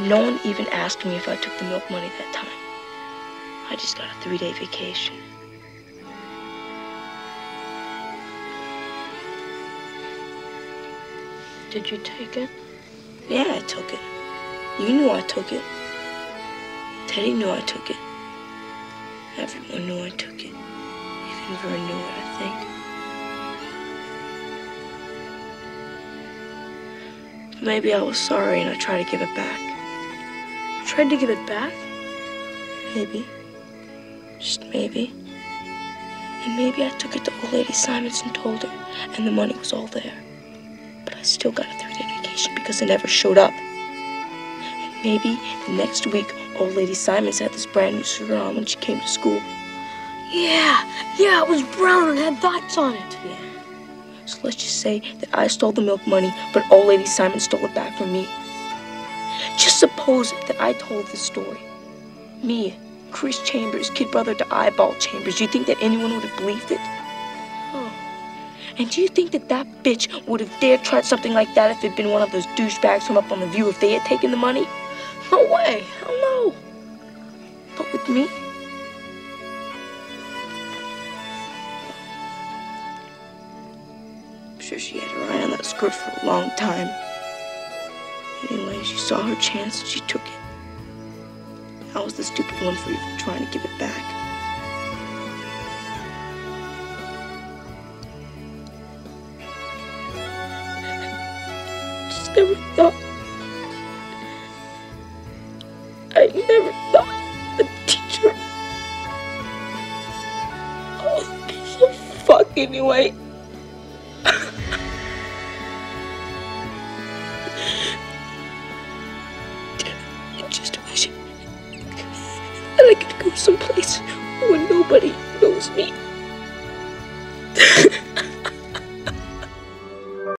No one even asked me if I took the milk money that time. I just got a three-day vacation. Did you take it? Yeah, I took it. You knew I took it. Teddy knew I took it. Everyone knew I took it. Even Vern knew it, I think. Maybe I was sorry and I tried to give it back. Tried to give it back? Maybe. Just maybe. And maybe I took it to old lady Simons and told her, and the money was all there. But I still got a three-day vacation because it never showed up. And maybe the next week, old lady Simons had this brand new suit on when she came to school. Yeah, yeah, it was brown and had dots on it. Yeah. So let's just say that I stole the milk money, but old lady Simon stole it back from me. Just suppose that I told this story. Me, Chris Chambers, kid brother to Eyeball Chambers. Do you think that anyone would have believed it? Oh. And do you think that that bitch would have dared try something like that if it'd been one of those douchebags from up on the view if they had taken the money? No way. Hell no. But with me? I'm sure she had her eye on that skirt for a long time. Anyway, she saw her chance and she took it. I was the stupid one for even trying to give it back. I Just never thought. I never thought the teacher. Oh, fuck anyway. I could go someplace where nobody knows me.